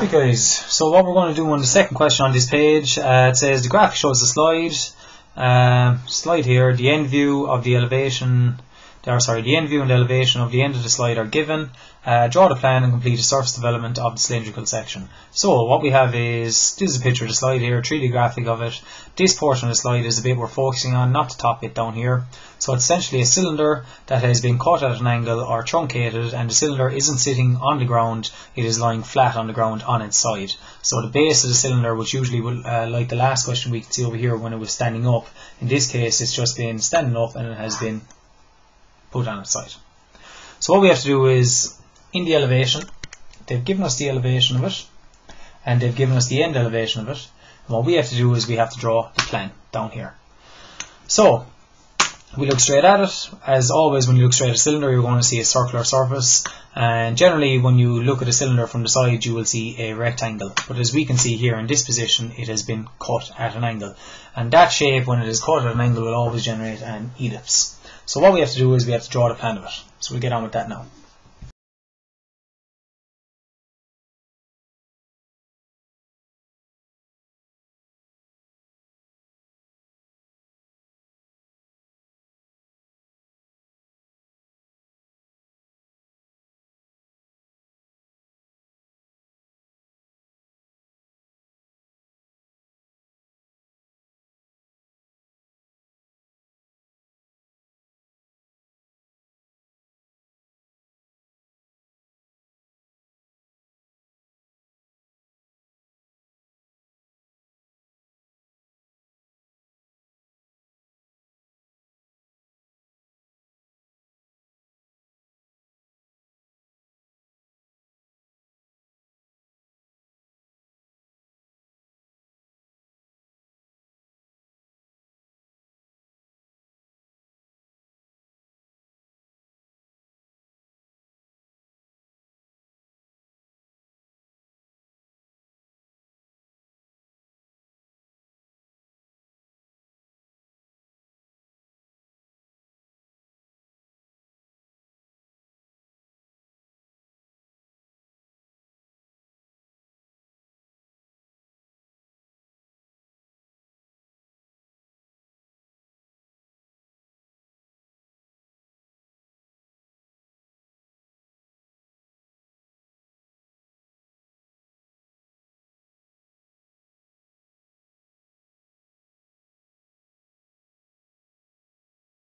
Right guys, so what we're going to do on the second question on this page, uh, it says the graph shows the slide, uh, slide here, the end view of the elevation or sorry, the end view and elevation of the end of the slide are given. Uh, draw the plan and complete a surface development of the cylindrical section. So what we have is, this is a picture of the slide here, 3D graphic of it. This portion of the slide is the bit we're focusing on, not the top bit down here. So it's essentially a cylinder that has been cut at an angle or truncated and the cylinder isn't sitting on the ground, it is lying flat on the ground on its side. So the base of the cylinder, which usually will, uh, like the last question we can see over here when it was standing up, in this case it's just been standing up and it has been put on its site. So what we have to do is, in the elevation, they've given us the elevation of it, and they've given us the end elevation of it, and what we have to do is we have to draw the plan down here. So, we look straight at it. As always, when you look straight at a cylinder, you're going to see a circular surface. And generally, when you look at a cylinder from the side, you will see a rectangle. But as we can see here in this position, it has been cut at an angle. And that shape, when it is cut at an angle, will always generate an ellipse. So what we have to do is we have to draw the plan of it. So we'll get on with that now.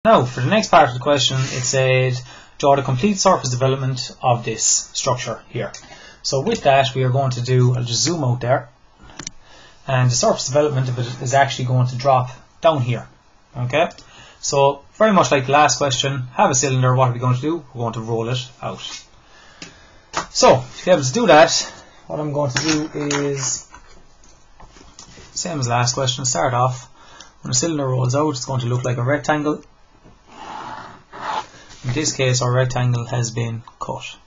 Now, for the next part of the question, it said draw the complete surface development of this structure here. So with that, we are going to do, I'll just zoom out there, and the surface development of it is actually going to drop down here. Okay, so very much like the last question, have a cylinder, what are we going to do? We're going to roll it out. So, to be able to do that, what I'm going to do is, same as last question, start off, when a cylinder rolls out, it's going to look like a rectangle in this case our rectangle has been cut.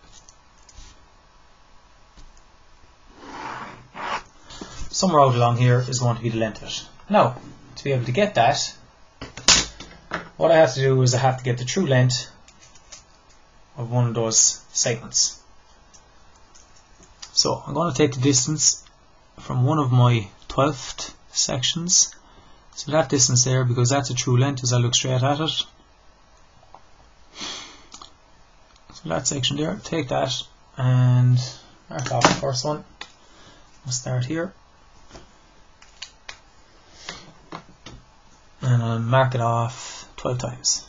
Somewhere out along here is going to be the length of it. Now, to be able to get that, what I have to do is I have to get the true length of one of those segments. So I'm going to take the distance from one of my 12th sections. So that distance there, because that's a true length as I look straight at it, that section there, take that and mark off the first one. We'll start here. And I'll mark it off 12 times.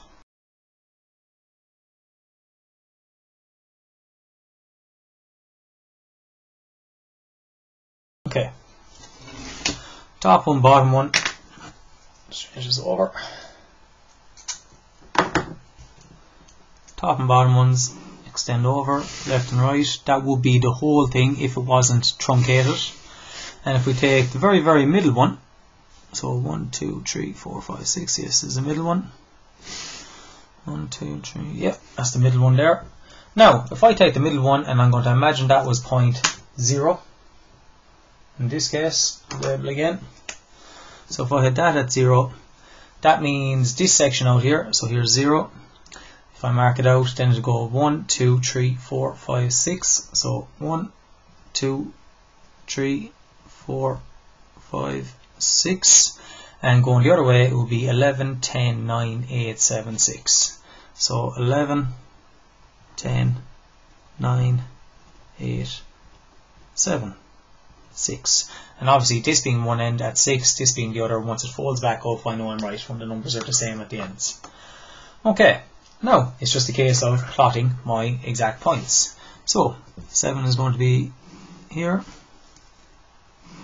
Okay. Top one, bottom one. Change this over. Top and bottom ones extend over left and right that would be the whole thing if it wasn't truncated. And if we take the very very middle one so one two three four five six yes is the middle one. One two three yep that's the middle one there. Now if I take the middle one and I'm going to imagine that was point zero in this case label again. So if I had that at zero that means this section out here so here's zero. if I mark it out, then it'll go 1, 2, 3, 4, 5, 6. So 1, 2, three, four, five, six. And going the other way, it will be 11, 10, 9, 8, 7, 6. So 11, 10, 9, 8, 7, 6. And obviously this being one end at 6, this being the other, once it folds back up I know I'm right when the numbers are the same at the ends. Okay, now it's just a case of plotting my exact points. So 7 is going to be here,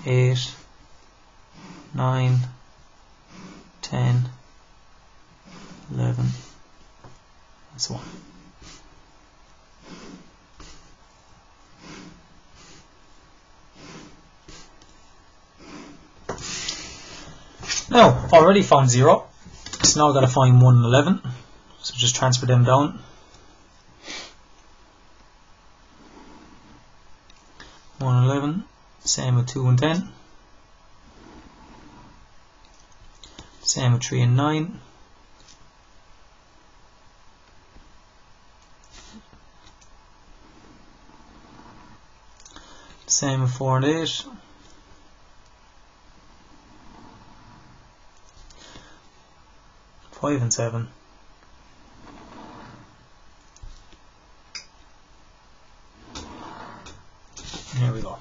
8, 9, 10, 11, and so on. Now, already found 0, so now I've got to find 1 and 11, so just transfer them down. One eleven, same with two and ten, same with three and nine, same with four and eight. five and seven. Here we go.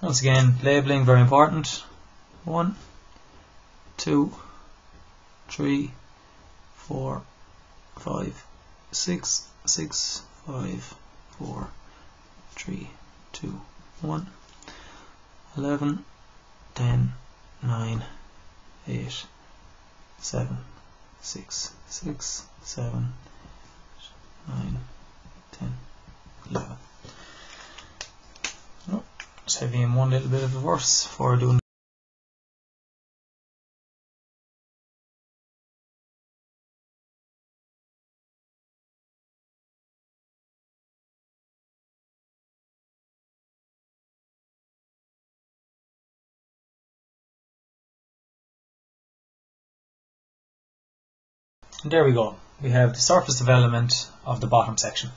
Once again, labeling very important. One, two, three, four, five, six, six, five, four, three, two, one, eleven, ten, nine, eight seven, six, six, seven, nine, ten, eleven. Just having one little bit of a verse for doing there we go. We have the surface development of the bottom section.